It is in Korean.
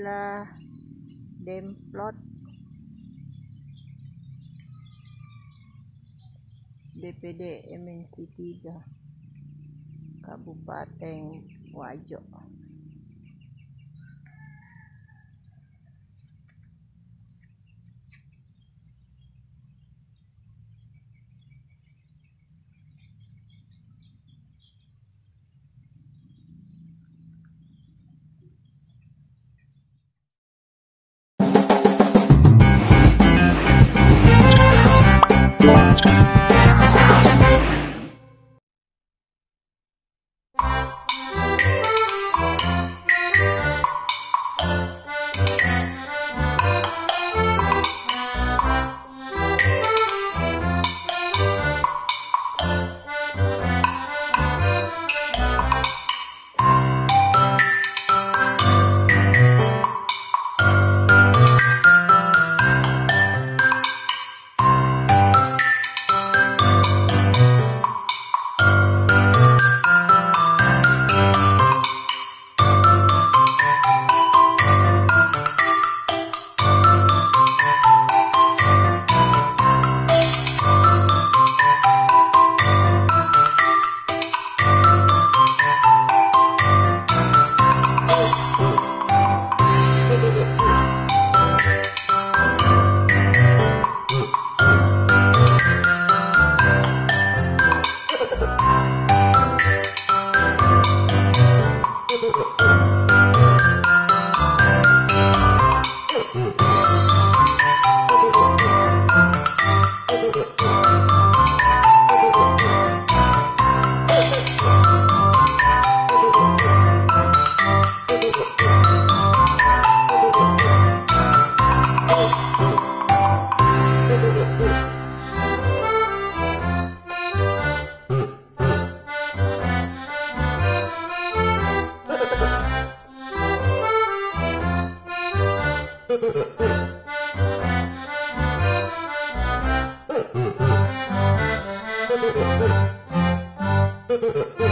sila demplot. BPD MNC 3 Kabupaten Wajo. Thank Ha ha ha!